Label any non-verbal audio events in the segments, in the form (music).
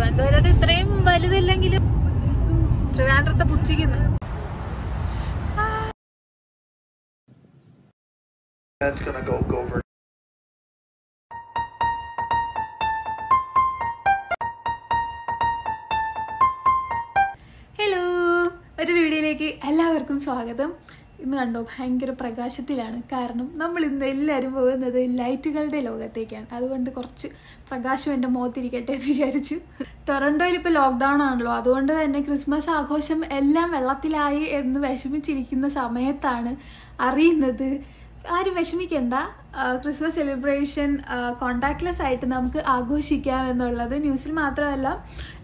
തിരുവനന്തപുരത്ത് ഇത്രയും വലുതില്ലെങ്കിലും ട്രിവാൻഡ്രത്തെ പുച്ഛിക്കുന്നു. That's gonna go go over. Hello മറ്റൊരു വീഡിയോയിലേക്ക് എല്ലാവർക്കും സ്വാഗതം. ഇന്ന് കണ്ടോ ഭയങ്കര പ്രകാശത്തിലാണ്. കാരണം നമ്മൾ ഇന്ന് എല്ലാവരും പോകുന്നത് ലൈറ്റുകളുടെ ലോകത്തേക്കാണ്. അതുകൊണ്ട് കുറച്ച് പ്രകാശം എന്റെ മുഖത്തിരിക്കട്ടെ എന്ന് വിചാരിച്ചു. ടൊറൻഡോയിൽ ഇപ്പോൾ ലോക്ക്ഡൗൺ ആണല്ലോ. അതുകൊണ്ട് തന്നെ ക്രിസ്മസ് ആഘോഷം എല്ലാം വെള്ളത്തിലായി എന്ന് വിഷമിച്ചിരിക്കുന്ന സമയത്താണ് അറിയുന്നത്. ആരും വിഷമിക്കണ്ട. ക്രിസ്മസ് സെലിബ്രേഷൻ കോണ്ടാക്ട്ലെസ് ആയിട്ട് നമുക്ക് ആഘോഷിക്കാം എന്നുള്ളത് ന്യൂസിൽ മാത്രമല്ല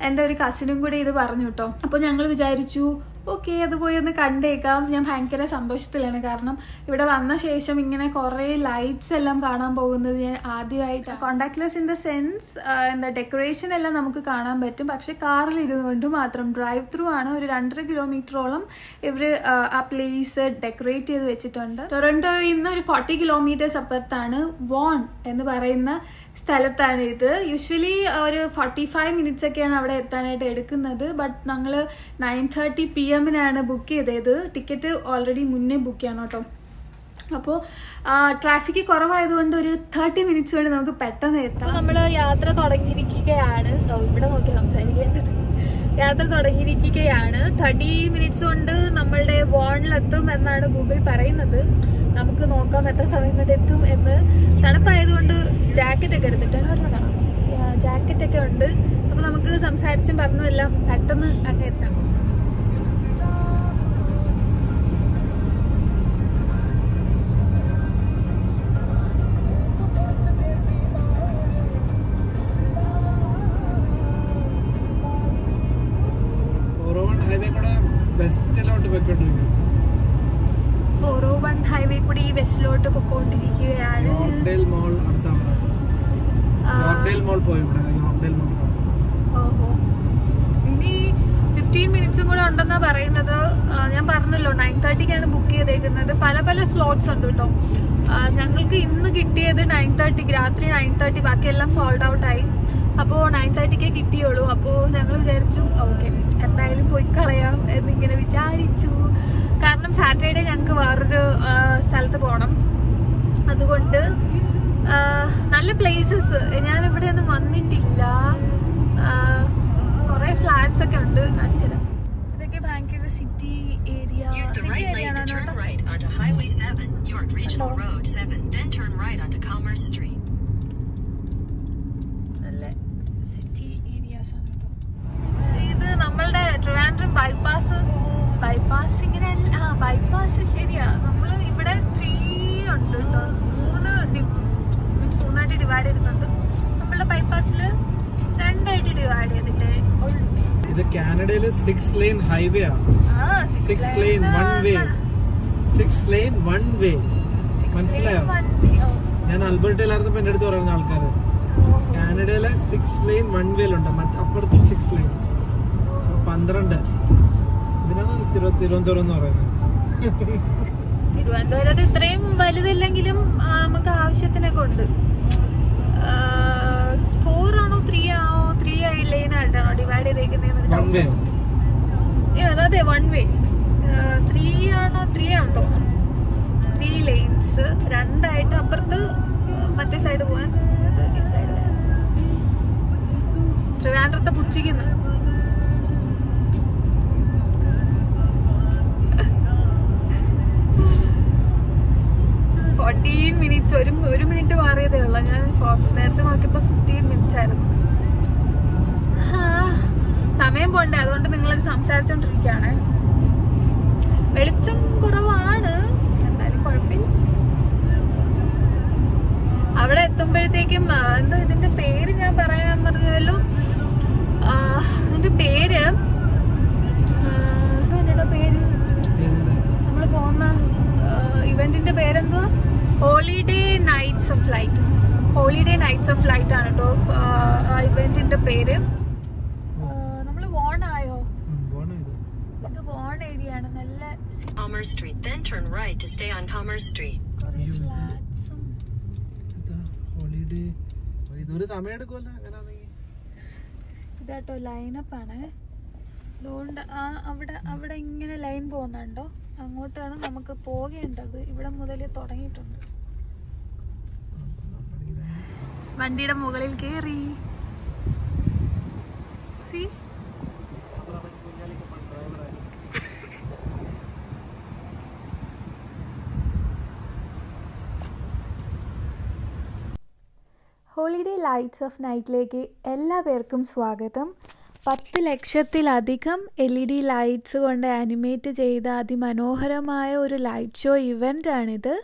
എന്റെ ഒരു കസിനും കൂടി ഇത് പറഞ്ഞു കേട്ടോ. അപ്പോൾ ഞങ്ങൾ വിചാരിച്ചു ഓക്കെ അത് പോയി ഒന്ന് കണ്ടേക്കാം. ഞാൻ ഭയങ്കര സന്തോഷത്തിലാണ്. കാരണം ഇവിടെ വന്ന ശേഷം ഇങ്ങനെ കുറേ ലൈറ്റ്സ് എല്ലാം കാണാൻ പോകുന്നത് ഞാൻ ആദ്യമായിട്ട്. കോണ്ടാക്ട്ലെസ് ഇൻ ദ സെൻസ് എന്താ ഡെക്കറേഷൻ എല്ലാം നമുക്ക് കാണാൻ പറ്റും. പക്ഷെ കാറിൽ ഇരുന്നുകൊണ്ട് മാത്രം ഡ്രൈവ് ത്രൂ ആണ് ഒരു രണ്ടര കിലോമീറ്ററോളം ഇവർ ആ പ്ലേസ് ഡെക്കറേറ്റ് ചെയ്ത് വെച്ചിട്ടുണ്ട്. ടൊറന്റോയിൽ നിന്ന് ഒരു ഫോർട്ടി കിലോമീറ്റേഴ്സ് അപ്പുറത്താണ് വോൺ എന്ന് പറയുന്ന സ്ഥലത്താണ് ഇത്. യൂഷ്വലി ഒരു ഫോർട്ടി ഫൈവ് മിനിറ്റ്സ് ഒക്കെയാണ് അവിടെ എത്താനായിട്ട് എടുക്കുന്നത്. ബട്ട് ഞങ്ങൾ നയൻ തേർട്ടി പി എമ്മിനാണ് ബുക്ക് ചെയ്തത്. ടിക്കറ്റ് ഓൾറെഡി മുന്നേ ബുക്ക് ചെയ്യണം കേട്ടോ. അപ്പോൾ ട്രാഫിക് കുറവായതുകൊണ്ട് ഒരു തേർട്ടി മിനിറ്റ്സ് കൊണ്ട് നമുക്ക് പെട്ടെന്ന് എത്താം. നമ്മൾ യാത്ര തുടങ്ങിയിരിക്കുകയാണ്. ഇവിടെ നോക്കി സംസാരിക്കേണ്ടത് യാത്ര തുടങ്ങിയിരിക്കുകയാണ്. തേർട്ടി മിനിറ്റ്സ് കൊണ്ട് നമ്മളുടെ വോണിലെത്തും എന്നാണ് ഗൂഗിൾ പറയുന്നത്. നമുക്ക് നോക്കാം എത്ര സമയം കൊണ്ട് എത്തും എന്ന്. തണുപ്പായതുകൊണ്ട് ജാക്കറ്റ് ഒക്കെ എടുത്തിട്ട് ജാക്കറ്റ് ഒക്കെ ഉണ്ട്. അപ്പോൾ നമുക്ക് സംസാരിച്ചും പറഞ്ഞതെല്ലാം പെട്ടെന്ന് അങ്ങ് എത്താം. യോർഡേൽ മോൾ ഓഹോ. ഇനി ഫിഫ്റ്റീൻ മിനിറ്റ്സും കൂടെ ഉണ്ടെന്നാ പറയുന്നത്. ഞാൻ പറഞ്ഞല്ലോ നയൻ തേർട്ടിക്കാണ് ബുക്ക് ചെയ്തേക്കുന്നത്. പല പല സ്ലോട്ട്സ് ഉണ്ട് കേട്ടോ ഞങ്ങൾക്ക് ഇന്ന് കിട്ടിയത് നയൻ തേർട്ടിക്ക് രാത്രി നയൻ തേർട്ടി ബാക്കിയെല്ലാം സോൾഡ് ഔട്ട് ആയി. അപ്പോൾ നയൻ തേർട്ടിക്കേ കിട്ടിയുള്ളൂ അപ്പോൾ ഞങ്ങൾ വിചാരിച്ചു ഓക്കെ എന്തായാലും പോയി കളയാം എന്നിങ്ങനെ വിചാരിച്ചു. കാരണം സാറ്റർഡേ ഞങ്ങൾക്ക് വേറൊരു സ്ഥലത്ത് പോകണം അതുകൊണ്ട് നല്ല പ്ലേസസ് ഞാനിവിടെ ഒന്നും വന്നിട്ടില്ല. കുറെ ഫ്ലാറ്റ്സ് ഒക്കെ ഉണ്ട്. കാണിച്ചത് ഇതൊക്കെ ഭയങ്കര city area city area lane to turn ആണോ right onto Highway 7, York Regional Hello. Road 7, then turn right onto Commerce Street. നല്ല സിറ്റി ഏരിയാസ് ആണ് കേട്ടോ ഇത് നമ്മളുടെ ട്രിവാൻഡ്രം ബൈപ്പാസ് ബൈപ്പാസ് ഇങ്ങനെ ആ ബൈപ്പാസ് ശരിയാ. നമ്മൾ ഇവിടെ ത്രീ ഉണ്ട് കേട്ടോ മൂന്ന് ഡി- മൂന്നായിട്ട് ഡിവൈഡ് ചെയ്തിട്ടുണ്ട്. നമ്മളുടെ ബൈപ്പാസിൽ രണ്ടായിട്ട് ഡിവൈഡ് ചെയ്തിട്ടേ ഉള്ളൂ. ഇത് കാനഡയിൽ സിക്സ് ലൈൻ ഹൈവേ ആണ്. Six lane one way six lane one way മനസ്സിലായോ? ഞാൻ അൽബർട്ടയിലായിരുന്നപ്പോ എന്റെ അടുത്ത് പറയുന്ന ആൾക്കാർ കാനഡയിലെ സിക്സ് ലൈൻ വൺ വേയിലുണ്ട് മറ്റേ അപ്പുറത്തും സിക്സ് ലൈൻ പന്ത്രണ്ട്. തിരുവനന്തപുരം എന്ന് പറയുന്നത്. തിരുവനന്തപുരത്ത് ഇത്രയും വലുതില്ലെങ്കിലും നമുക്ക് ആവശ്യത്തിനൊക്കെ ഉണ്ട്. ഫോർ ആണോ ത്രീ ആണോ ത്രീ ലൈൻ ആയിട്ടാണോ ഡിവൈഡ് ചെയ്തേക്കുന്നത് അതെ വൺ വേ ത്രീ ആണോ ത്രീ ആണോ? ത്രീ ലൈൻസ് രണ്ടായിട്ട് അപ്പുറത്ത് മറ്റേ സൈഡ് പോവാൻ. ഈ സൈഡ് ട്രിവാൻഡ്രത്തെ പുച്ഛിക്കുന്നു. ഫോർട്ടീൻ മിനിറ്റ്സ് ഒരു ഒരു മിനിറ്റ് മാറിയതേ ഉള്ളൂ. ഞാൻ നേരത്തെ നോക്കിയപ്പോൾ ഫിഫ്റ്റീൻ മിനിറ്റ്സ് ആയിരുന്നു. സമയം പോണ്ടേ? അതുകൊണ്ട് നിങ്ങളത് സംസാരിച്ചോണ്ടിരിക്കുകയാണ്. വെളിച്ചം കുറവാണ്. എന്നാലും കുഴപ്പമില്ല. അവിടെ എത്തുമ്പോഴത്തേക്കും എന്താ ഇതിന്റെ പേര് ഞാൻ പറയാൻ പറഞ്ഞല്ലോ ഇതിന്റെ പേര് എന്തോ എന്നോട് പേര്? നമ്മൾ പോകുന്ന ഇവന്റിന്റെ പേരെന്തോ holiday nights of light holiday nights of light ആണ് കേട്ടോ ഇവന്റിന്റെ പേര്. നമ്മൾ വോൺ ആയോ ഇത് വോൺ ഏരിയ ആണ്. നല്ല Commerce Street, then turn right to stay on Commerce Street. ഇതാട്ടോ ലൈനപ്പാണ് അതുകൊണ്ട് ആ അവിടെ അവിടെ ഇങ്ങനെ ലൈൻ പോകുന്നുണ്ടോ? അങ്ങോട്ടാണ് നമുക്ക് പോകേണ്ടത്. ഇവിടെ മുതൽ തുടങ്ങിയിട്ടുണ്ട്. വണ്ടിയുടെ മുകളിൽ കയറി സി ഹോളിഡേ ലൈറ്റ്സ് ഓഫ് നൈറ്റിലേക്ക് എല്ലാ പേർക്കും സ്വാഗതം. പത്ത് ലക്ഷത്തിലധികം എൽ ഇ ഡി ലൈറ്റ്സ് കൊണ്ട് ആനിമേറ്റ് ചെയ്ത അതിമനോഹരമായ ഒരു ലൈറ്റ് ഷോ ഇവന്റ് ആണിത്.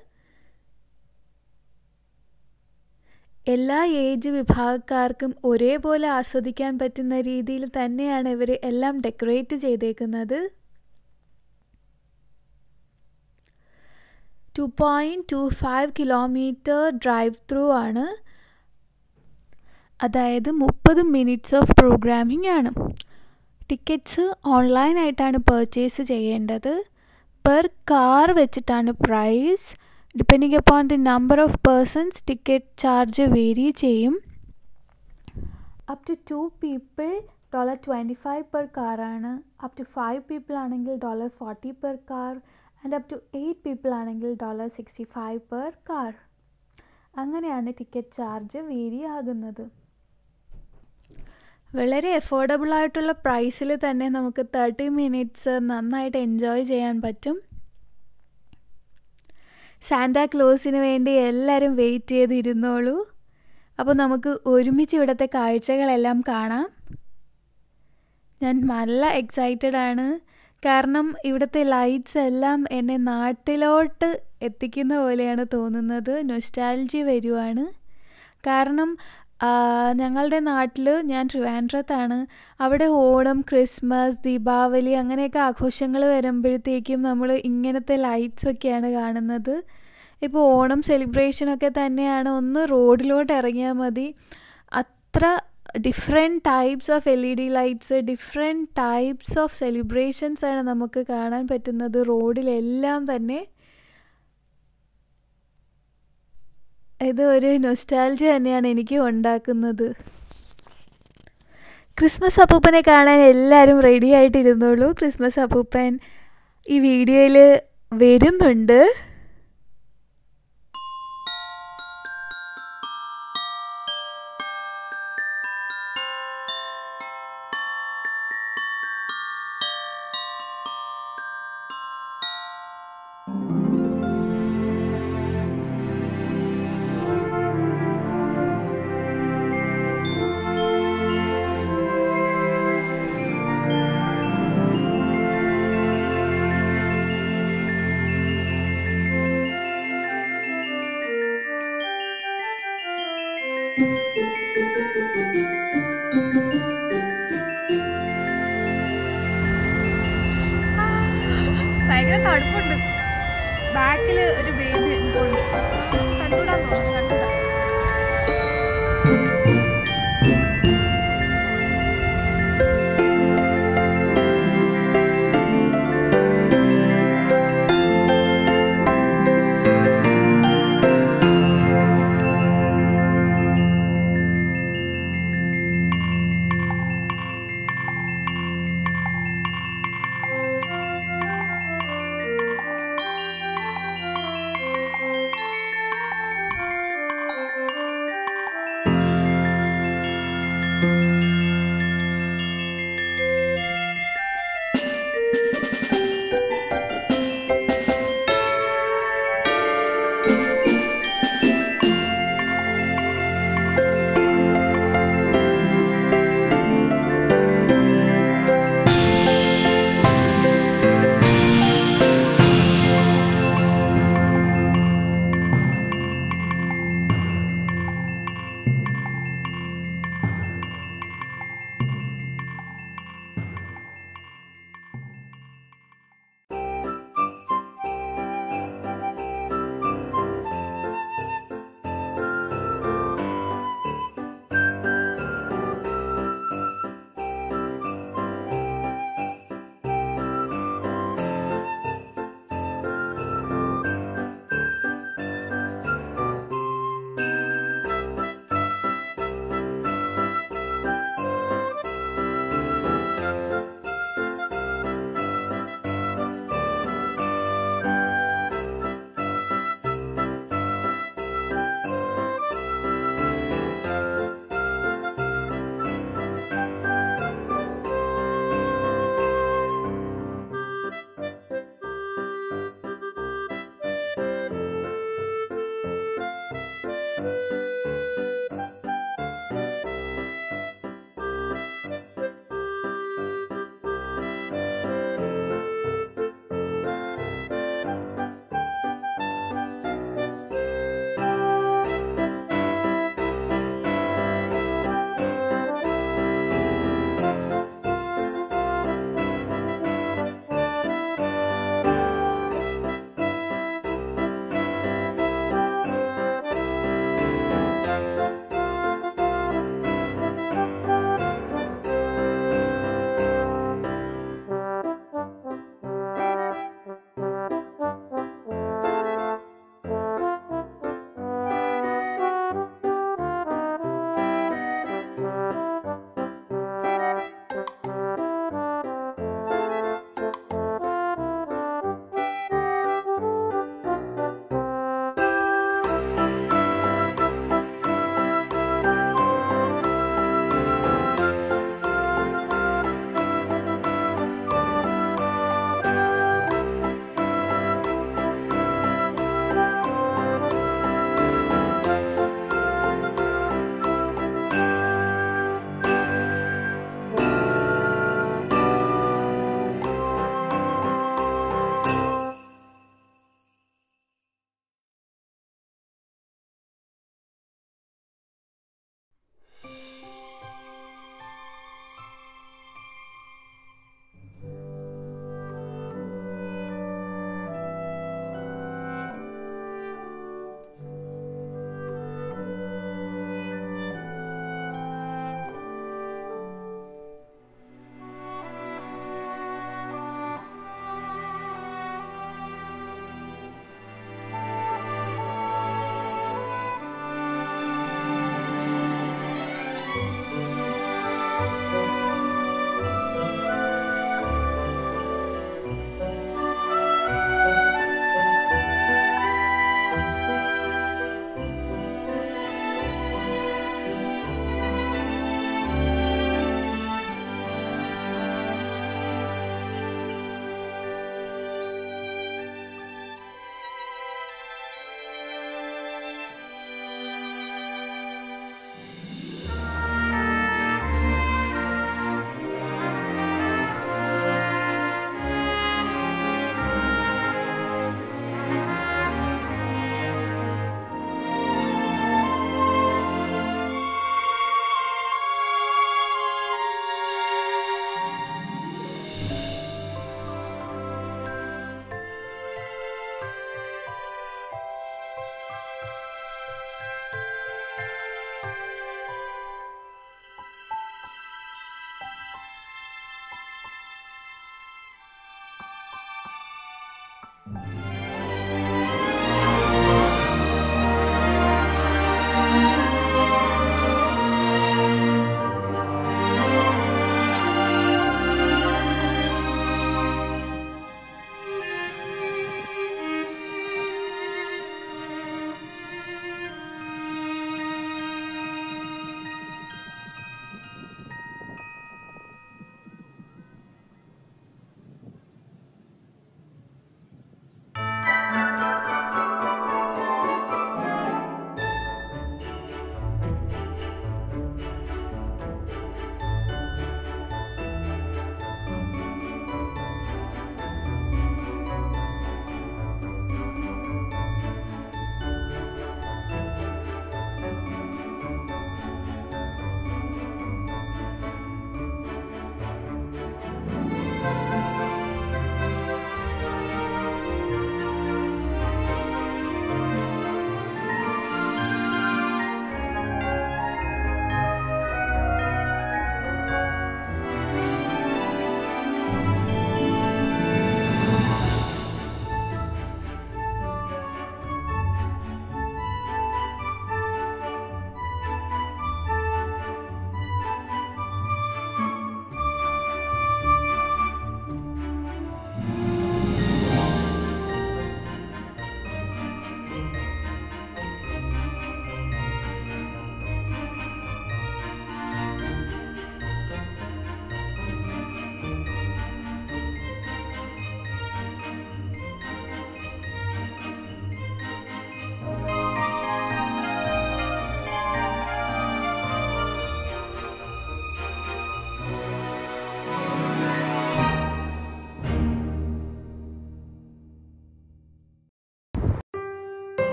എല്ലാ ഏജ് വിഭാഗക്കാർക്കും ഒരേപോലെ ആസ്വദിക്കാൻ പറ്റുന്ന രീതിയിൽ തന്നെയാണ് ഇവർ എല്ലാം ഡെക്കറേറ്റ് ചെയ്തേക്കുന്നത്. Two point two five kilometre drive through ആണ്. അതായത് മുപ്പത് മിനിറ്റ്സ് ഓഫ് പ്രോഗ്രാമിംഗ് ആണ്. ടിക്കറ്റ്സ് ഓൺലൈനായിട്ടാണ് പർച്ചേസ് ചെയ്യേണ്ടത്. പെർ കാർ വെച്ചിട്ടാണ് price depending upon the number of persons ticket charge vary ചെയ്യും. Up to two people dollar twenty five per ആണ്. Up to five people ആണെങ്കിൽ dollar forty per car and up to eight people ആണെങ്കിൽ dollar sixty five per car അങ്ങനെയാണ് ticket charge vary ആകുന്നത്. വളരെ affordable ആയിട്ടുള്ള പ്രൈസിൽ തന്നെ നമുക്ക് തേർട്ടി മിനിറ്റ്സ് നന്നായിട്ട് എൻജോയ് ചെയ്യാൻ പറ്റും. സാന്റാ ക്ലോസിന് വേണ്ടി എല്ലാവരും വെയിറ്റ് ചെയ്തിരുന്നോളൂ. അപ്പോൾ നമുക്ക് ഒരുമിച്ച് ഇവിടുത്തെ കാഴ്ചകളെല്ലാം കാണാം. ഞാൻ നല്ല എക്സൈറ്റഡ് ആണ്. കാരണം ഇവിടുത്തെ ലൈറ്റ്സ് എല്ലാം എന്നെ നാട്ടിലോട്ട് എത്തിക്കുന്ന പോലെയാണ് തോന്നുന്നത്. നൊസ്റ്റാലജി വരുവാണ്. കാരണം ഞങ്ങളുടെ നാട്ടിൽ ഞാൻ ട്രിവാൻഡ്രത്താണ്. അവിടെ ഓണം ക്രിസ്മസ് ദീപാവലി അങ്ങനെയൊക്കെ ആഘോഷങ്ങൾ വരുമ്പോഴത്തേക്കും നമ്മൾ ഇങ്ങനത്തെ ലൈറ്റ്സ് ഒക്കെയാണ് കാണുന്നത്. ഇപ്പോൾ ഓണം സെലിബ്രേഷനൊക്കെ തന്നെയാണ്. ഒന്ന് റോഡിലോട്ട് ഇറങ്ങിയാൽ മതി. അത്ര different types of L E D lights different types of celebrations ആണ് നമുക്ക് കാണാൻ പറ്റുന്നത്. റോഡിലെല്ലാം തന്നെ ഇത് ഒരു നൊസ്റ്റാലജി തന്നെയാണ് എനിക്ക് ഉണ്ടാക്കുന്നത്. ക്രിസ്മസ് അപ്പൂപ്പനെ കാണാൻ എല്ലാവരും റെഡി ആയിട്ടിരുന്നോളൂ. ക്രിസ്മസ് അപ്പൂപ്പൻ ഈ വീഡിയോയിൽ വരുന്നുണ്ട്.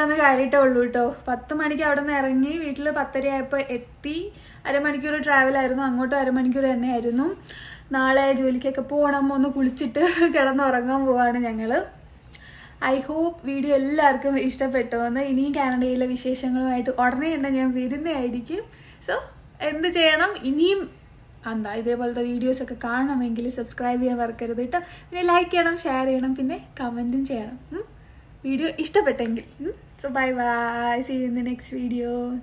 വന്ന് കയറിയിട്ടേ ഉള്ളൂ കേട്ടോ പത്ത് മണിക്ക് അവിടെ നിന്ന് ഇറങ്ങി വീട്ടിൽ പത്തര ആയപ്പോൾ എത്തി. അരമണിക്കൂർ ട്രാവലായിരുന്നു അങ്ങോട്ടും അരമണിക്കൂർ തന്നെയായിരുന്നു. നാളെ ജോലിക്കൊക്കെ പോകണം ഒന്ന് കുളിച്ചിട്ട് (laughs) കിടന്നുറങ്ങാൻ പോവാണ് ഞങ്ങൾ ഐ ഹോപ്പ് വീഡിയോ എല്ലാവർക്കും ഇഷ്ടപ്പെട്ടു എന്ന് ഇനിയും കാനഡയിലെ വിശേഷങ്ങളുമായിട്ട് ഉടനെ തന്നെ ഞാൻ വരുന്നതായിരിക്കും. സോ എന്ത് ചെയ്യണം? ഇനിയും എന്താ ഇതേപോലത്തെ വീഡിയോസൊക്കെ കാണണമെങ്കിൽ സബ്സ്ക്രൈബ് ചെയ്യാൻ മറക്കരുത് കേട്ടോ പിന്നെ ലൈക്ക് ചെയ്യണം ഷെയർ ചെയ്യണം പിന്നെ കമന്റും ചെയ്യണം. വീഡിയോ ഇഷ്ടപ്പെട്ടെങ്കിൽ. So bye bye. See you in the next video.